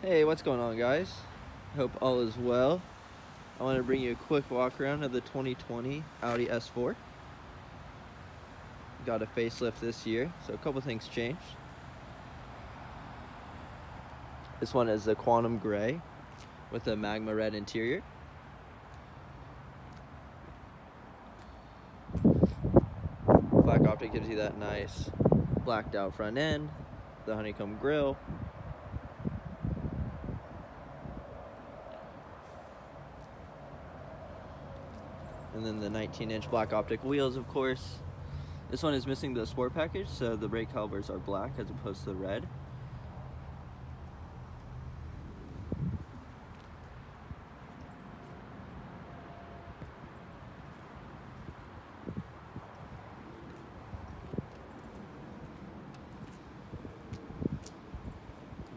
Hey, what's going on guys? Hope all is well. I want to bring you a quick walk around of the 2020 Audi S4. Got a facelift this year, so a couple things changed. This one is a quantum gray with a magma red interior. Black optic gives you that nice blacked out front end, the honeycomb grille, then the 19 inch black optic wheels of course this one is missing the sport package so the brake calipers are black as opposed to the red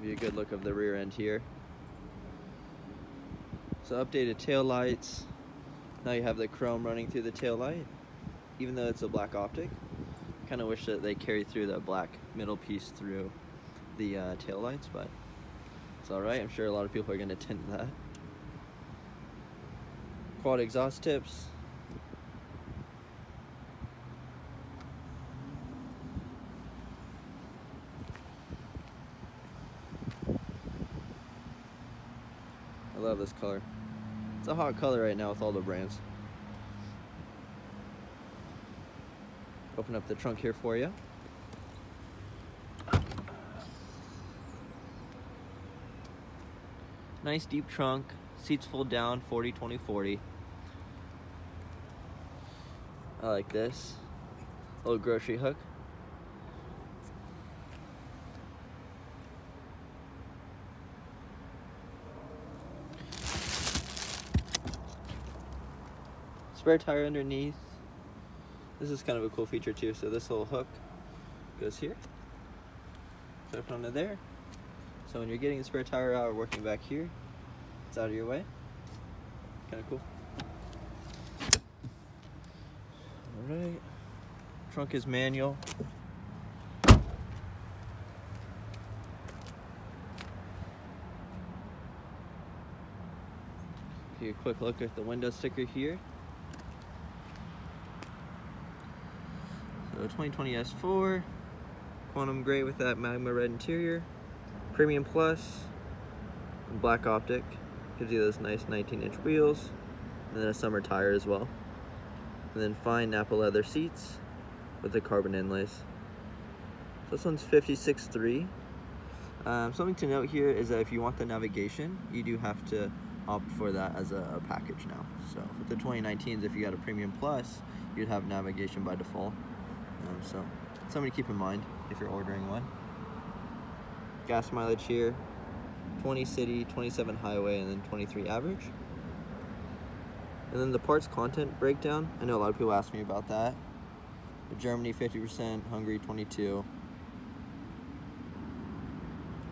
Give you a good look of the rear end here. So updated tail lights, now you have the chrome running through the tail light, even though it's a black optic. Kind of wish that they carry through the black middle piece through the uh, tail lights, but it's alright. I'm sure a lot of people are going to tint that. Quad exhaust tips. I love this color. It's a hot color right now with all the brands. Open up the trunk here for you. Nice deep trunk, seats fold down 40 20 40. I like this. Little grocery hook. Spare tire underneath. This is kind of a cool feature too. So this little hook goes here, clip onto there. So when you're getting the spare tire out or working back here, it's out of your way. Kind of cool. All right, trunk is manual. Take a quick look at the window sticker here. So 2020 S4, quantum gray with that magma red interior, premium plus, black optic, gives you those nice 19 inch wheels, and then a summer tire as well. And then fine Nappa leather seats with the carbon inlays. So this one's 56.3. Um, something to note here is that if you want the navigation, you do have to opt for that as a, a package now. So with the 2019s, if you got a premium plus, you'd have navigation by default. Um, so something to keep in mind if you're ordering one. Gas mileage here, 20 city, 27 highway, and then 23 average. And then the parts content breakdown. I know a lot of people ask me about that. Germany 50%, Hungary 22.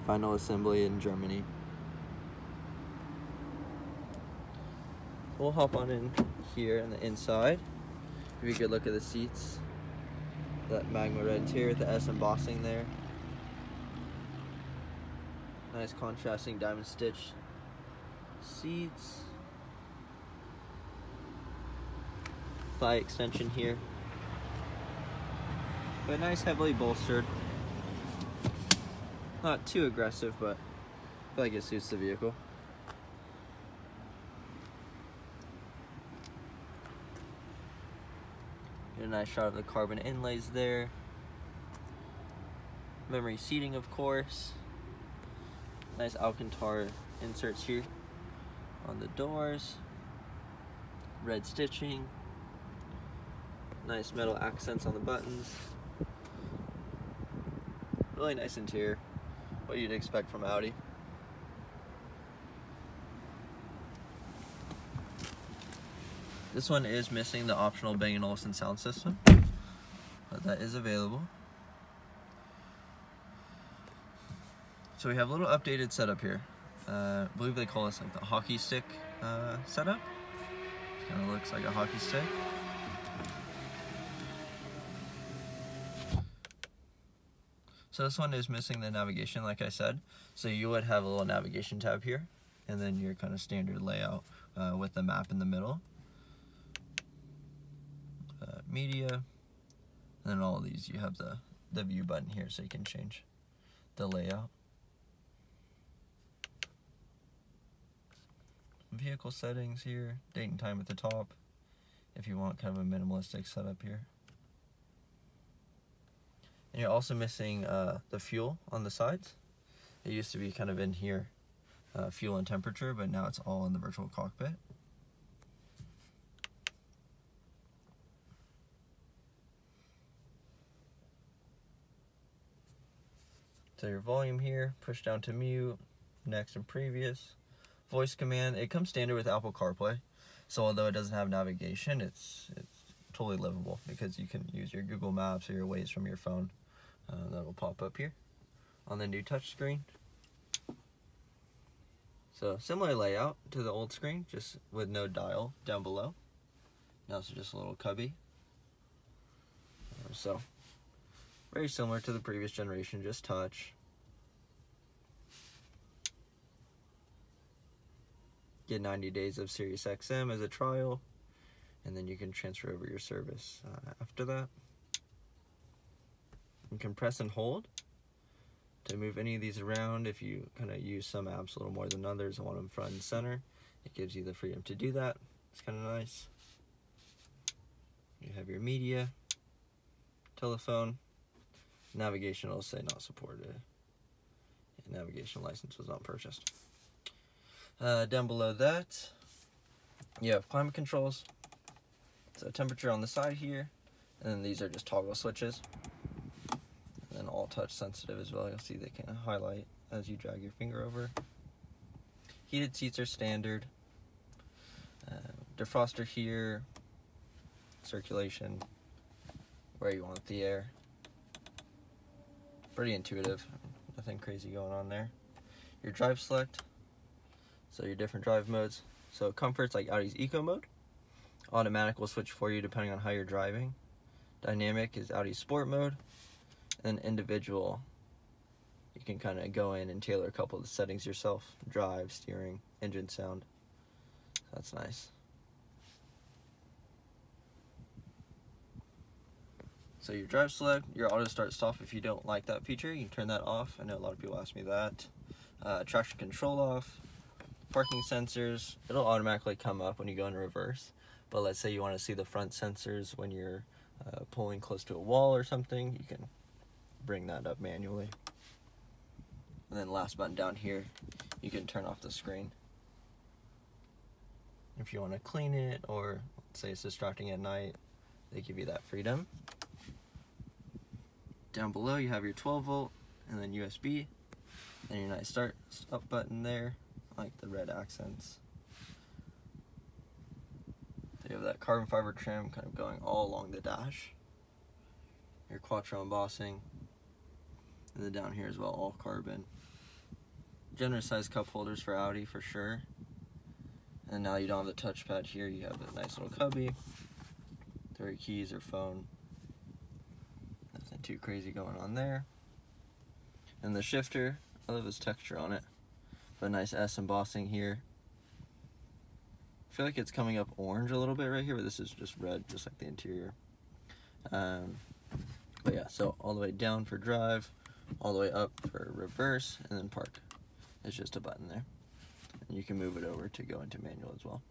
Final assembly in Germany. We'll hop on in here in the inside. Give you a good look at the seats that magma red interior with the S embossing there. Nice contrasting diamond stitch seats. Thigh extension here. But nice heavily bolstered. Not too aggressive, but I feel like it suits the vehicle. Get a nice shot of the carbon inlays there. Memory seating, of course. Nice Alcantara inserts here on the doors. Red stitching. Nice metal accents on the buttons. Really nice interior. What you'd expect from Audi. This one is missing the optional Bang & Olufsen sound system, but that is available. So we have a little updated setup here. Uh, I believe they call this like the hockey stick uh, setup. Kind of looks like a hockey stick. So this one is missing the navigation, like I said. So you would have a little navigation tab here, and then your kind of standard layout uh, with the map in the middle. Media, and then all these you have the, the view button here so you can change the layout. Vehicle settings here, date and time at the top, if you want kind of a minimalistic setup here. And you're also missing uh, the fuel on the sides. It used to be kind of in here, uh, fuel and temperature, but now it's all in the virtual cockpit. So your volume here, push down to mute, next and previous. Voice command, it comes standard with Apple CarPlay. So although it doesn't have navigation, it's it's totally livable because you can use your Google Maps or your Waze from your phone. Uh, that'll pop up here on the new touchscreen. So similar layout to the old screen, just with no dial down below. Now it's just a little cubby. So very similar to the previous generation, just touch. Get 90 days of Sirius XM as a trial, and then you can transfer over your service uh, after that. You can press and hold to move any of these around. If you kind of use some apps a little more than others and want them front and center, it gives you the freedom to do that. It's kind of nice. You have your media, telephone, navigation will say not supported. navigation license was not purchased. Uh, down below that, you have climate controls. So temperature on the side here, and then these are just toggle switches. And then all touch sensitive as well. You'll see they can highlight as you drag your finger over. Heated seats are standard. Uh, defroster here, circulation, where you want the air. Pretty intuitive, nothing crazy going on there. Your drive select, so your different drive modes. So comfort's like Audi's Eco mode. Automatic will switch for you depending on how you're driving. Dynamic is Audi Sport mode. And individual, you can kind of go in and tailor a couple of the settings yourself. Drive, steering, engine sound. That's nice. So your drive select, your auto start stop if you don't like that feature, you can turn that off. I know a lot of people ask me that. Uh, traction control off, parking sensors, it'll automatically come up when you go in reverse. But let's say you want to see the front sensors when you're uh, pulling close to a wall or something, you can bring that up manually. And then last button down here, you can turn off the screen. If you want to clean it or say it's distracting at night, they give you that freedom. Down below you have your 12 volt and then USB and your nice start up button there like the red accents. They have that carbon fiber trim kind of going all along the dash. Your Quattro embossing. And then down here as well, all carbon. Generous size cup holders for Audi for sure. And now you don't have the touchpad here, you have a nice little cubby. Your keys or phone. Too crazy going on there. And the shifter, I love this texture on it. But nice S embossing here. I feel like it's coming up orange a little bit right here, but this is just red, just like the interior. Um, but yeah, so all the way down for drive, all the way up for reverse, and then park. It's just a button there. And you can move it over to go into manual as well.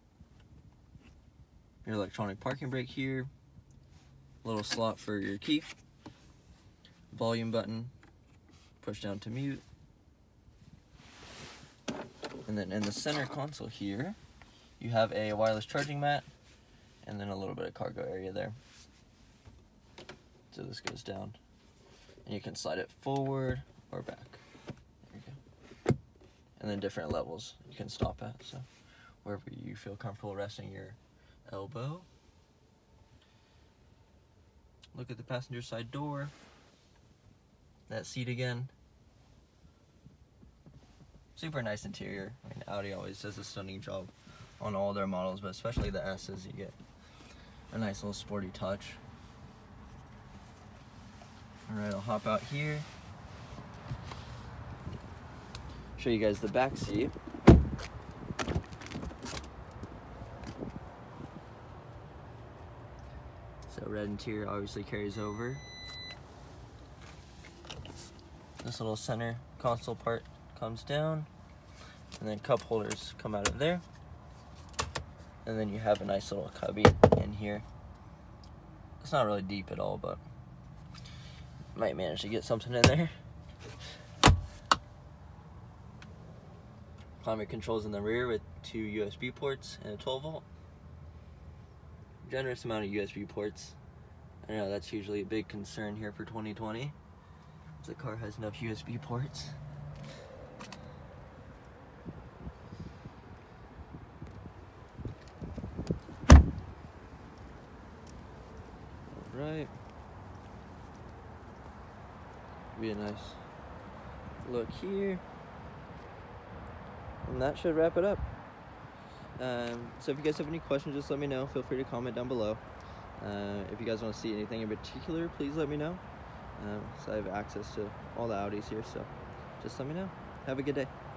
Your electronic parking brake here. Little slot for your key. Volume button. Push down to mute. And then in the center console here, you have a wireless charging mat and then a little bit of cargo area there. So this goes down. And you can slide it forward or back. There you go. And then different levels you can stop at. So wherever you feel comfortable resting your elbow. Look at the passenger side door. That seat again super nice interior. I mean, Audi always does a stunning job on all their models, but especially the S's, you get a nice little sporty touch. All right, I'll hop out here. show you guys the back seat. So red interior obviously carries over. This little center console part comes down and then cup holders come out of there. And then you have a nice little cubby in here. It's not really deep at all, but might manage to get something in there. Climate controls in the rear with two USB ports and a 12 volt. Generous amount of USB ports. I know that's usually a big concern here for 2020. The car has enough USB ports. Right. Be a nice look here. And that should wrap it up. Um, so if you guys have any questions, just let me know. Feel free to comment down below. Uh, if you guys want to see anything in particular, please let me know. So I have access to all the Audis here, so just let me know. Have a good day.